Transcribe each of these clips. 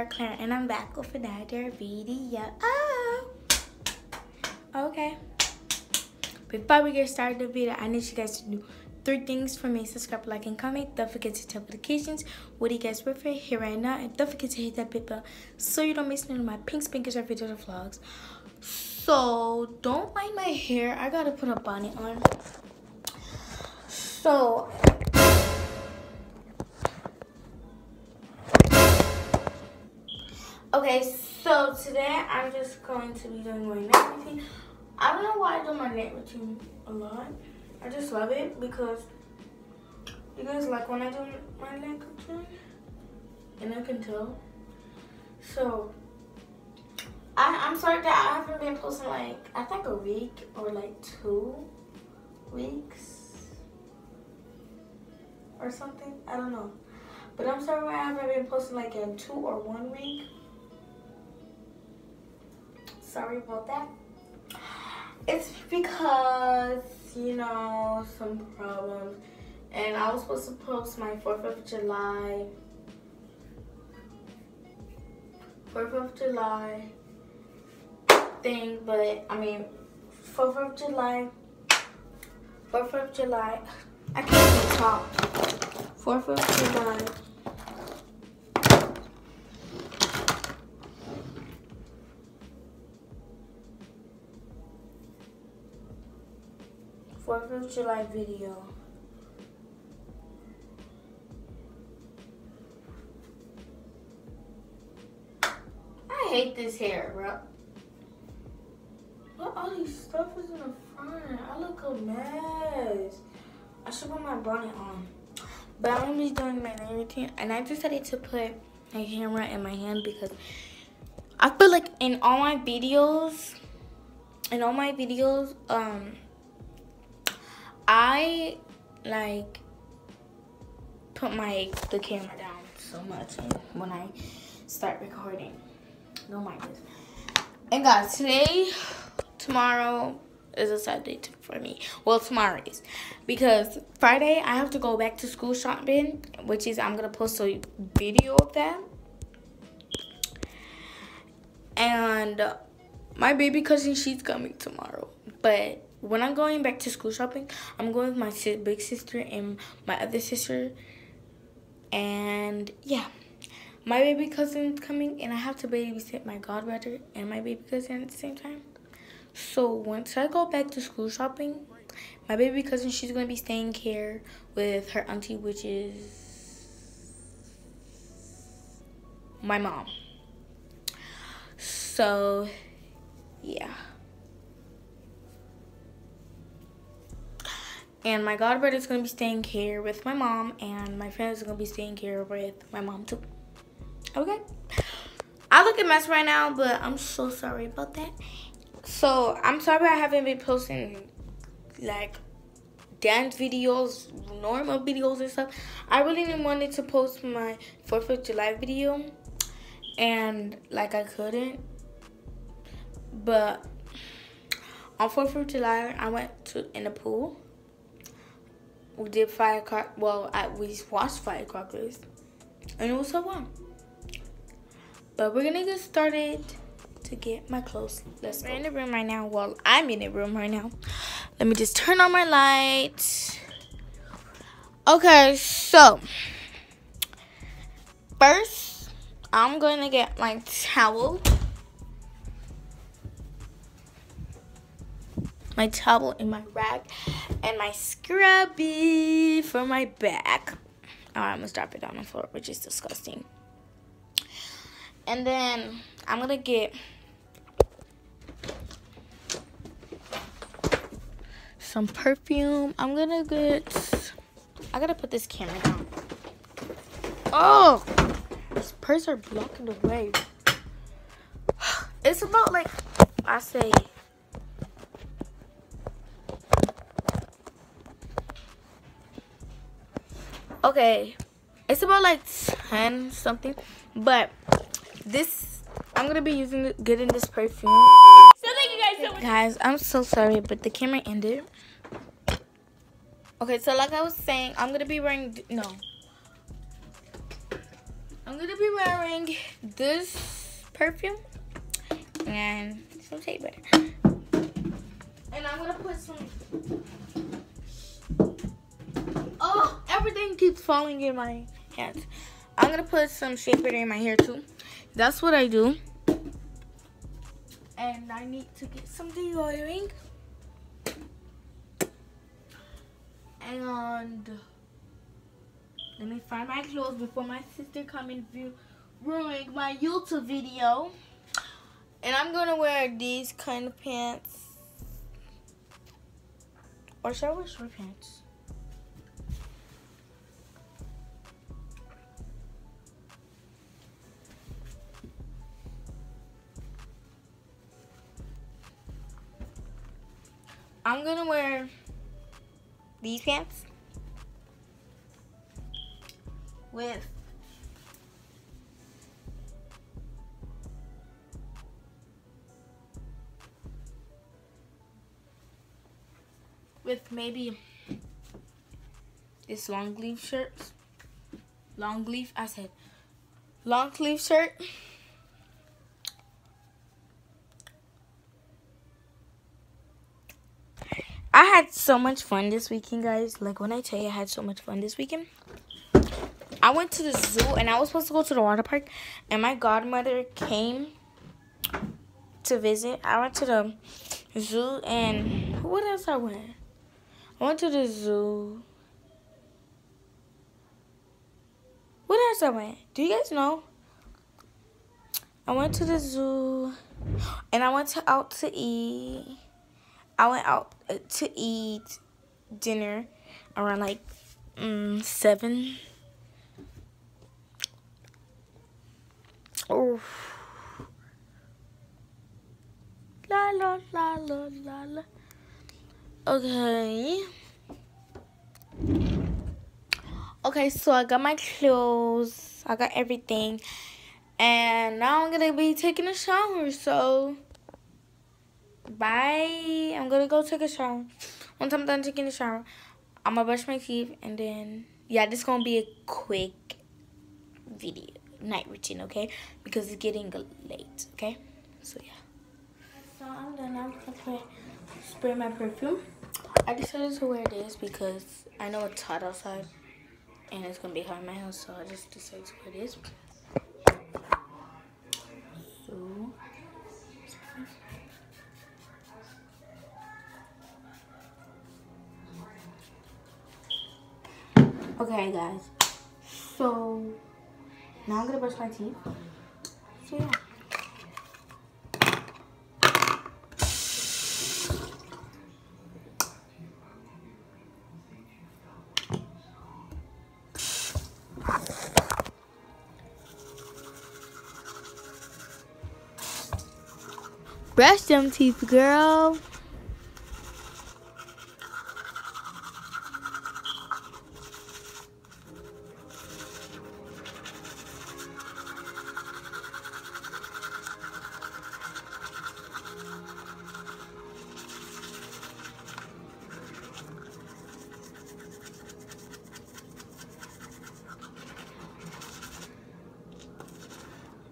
Girl Claire, and I'm back with another video. Oh, okay. Before we get started the video, I need you guys to do three things for me. Subscribe, like, and comment. Don't forget to turn notifications. What do you guys prefer here right now? And don't forget to hit that bell bell so you don't miss any of my pink spinkers or videos or vlogs. So, don't mind my hair. I gotta put a bonnet on. So, Okay, so today I'm just going to be doing my neck routine. I don't know why I do my neck routine a lot. I just love it because you guys like when I do my neck routine. And I can tell. So, I, I'm sorry that I haven't been posting like, I think a week or like two weeks or something. I don't know. But I'm sorry I haven't been posting like in two or one week sorry about that. It's because, you know, some problems. And I was supposed to post my 4th of July. 4th of July thing, but I mean, 4th of July. 4th of July. I can't even talk. 4th of July. Of July video. I hate this hair, bro. What all these stuff is in the front? I look a mess. I should put my bonnet on. But I'm gonna be doing my nail routine and I decided to put my camera in my hand because I feel like in all my videos in all my videos, um I like put my the camera down so much when I start recording. Don't mind this. And guys, today, tomorrow is a sad day for me. Well, tomorrow is because Friday I have to go back to school shopping, which is I'm gonna post a video of that. And my baby cousin, she's coming tomorrow, but when I'm going back to school shopping, I'm going with my big sister and my other sister. And yeah, my baby cousin's coming and I have to babysit my godbrother and my baby cousin at the same time. So once I go back to school shopping, my baby cousin, she's going to be staying here with her auntie, which is my mom. So, yeah. And my godbrother is going to be staying here with my mom. And my friends are going to be staying here with my mom too. Okay. I look a mess right now, but I'm so sorry about that. So, I'm sorry I haven't been posting, like, dance videos, normal videos and stuff. I really wanted to post my 4th of July video. And, like, I couldn't. But, on 4th of July, I went to in the pool we did firecracker. Well, I, we watched firecrackers, and it was so fun. But we're gonna get started to get my clothes. Let's go. We're in the room right now. Well, I'm in the room right now. Let me just turn on my lights. Okay, so first, I'm going to get my towel. My towel in my rag, and my scrubby for my back. Oh, I almost dropped it on the floor, which is disgusting. And then I'm gonna get some perfume. I'm gonna get. I gotta put this camera down. Oh, these purse are blocking the way. It's about like I say okay it's about like 10 something but this i'm gonna be using getting this perfume so thank you guys so much guys i'm so sorry but the camera ended okay so like i was saying i'm gonna be wearing no I'm gonna be wearing this perfume and some shea butter. And I'm gonna put some. Everything keeps falling in my hands. I'm gonna put some shea butter in my hair too. That's what I do. And I need to get some deodorant. And let me find my clothes before my sister come and view ruining my YouTube video. And I'm gonna wear these kind of pants. Or should I wear short pants? I'm gonna wear these pants with with maybe this long sleeve shirt. Long sleeve I said long sleeve shirt I had so much fun this weekend, guys. Like, when I tell you I had so much fun this weekend, I went to the zoo, and I was supposed to go to the water park, and my godmother came to visit. I went to the zoo, and what else I went? I went to the zoo. What else I went? Do you guys know? I went to the zoo, and I went to out to eat. I went out uh, to eat dinner around like mm, seven. Oh. La la la la la la. Okay. Okay, so I got my clothes. I got everything. And now I'm gonna be taking a shower, so bye. I'm gonna go take a shower. Once I'm done taking a shower, I'm gonna brush my teeth and then yeah, this is gonna be a quick video night routine, okay? Because it's getting late, okay? So yeah. So I'm done. I'm gonna spray my perfume. I decided to wear this because I know it's hot outside and it's gonna be hot in my house, so I just decided to wear this. Okay, guys. So now I'm gonna brush my teeth. So yeah. Brush them teeth, girl.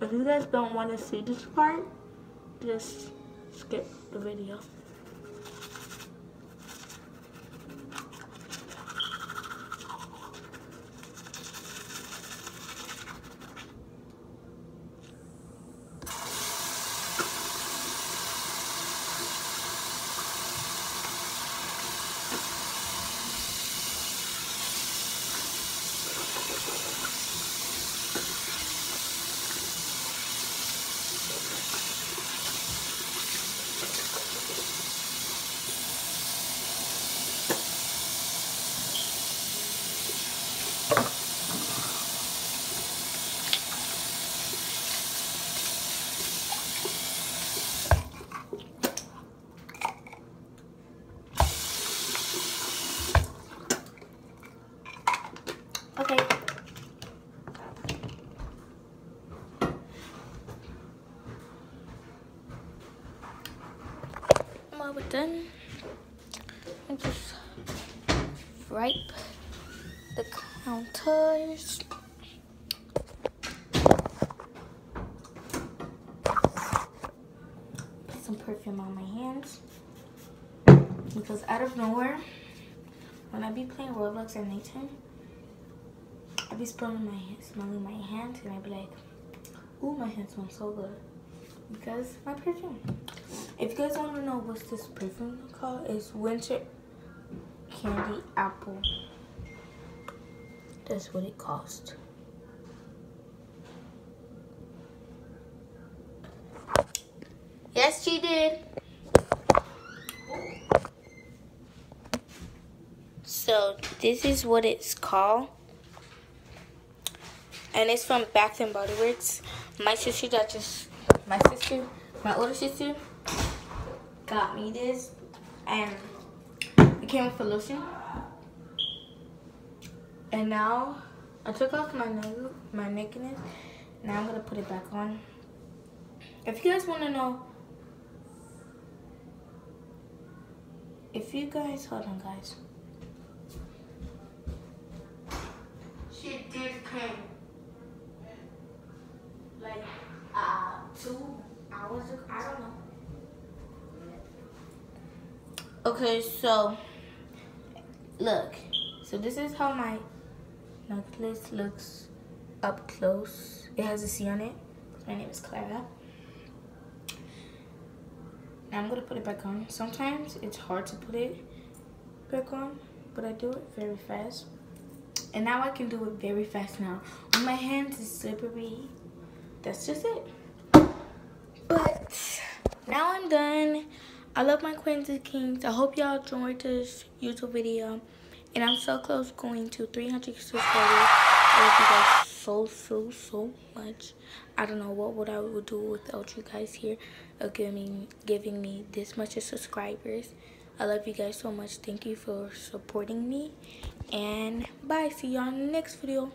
If you guys don't want to see this part, just skip the video. ripe. The counters. Put some perfume on my hands. Because out of nowhere, when I be playing Roblox at nighttime, I be smelling my, smelling my hands and I be like, ooh, my hands smell so good. Because my perfume. If you guys want to know what's this perfume called, it's Winter Candy Apple. That's what it cost. Yes, she did. So this is what it's called. And it's from Bath and Body Works. My sister got just, my sister, my older sister got me this. And came with a lotion. And now I took off my my nakedness. Now I'm gonna put it back on. If you guys want to know, if you guys hold on, guys. She did came like uh two hours ago. I don't know. Okay, so look. So this is how my necklace looks up close. It has a C on it. My name is Clara. Now I'm gonna put it back on. Sometimes it's hard to put it back on, but I do it very fast. And now I can do it very fast now. When my hands is slippery, that's just it. But now I'm done. I love my queens and kings. I hope y'all enjoyed this YouTube video. And I'm so close going to 300 subscribers. Love you guys so, so, so much. I don't know what would I would do without you guys here uh, giving me, giving me this much of subscribers. I love you guys so much. Thank you for supporting me. And bye. See y'all in the next video.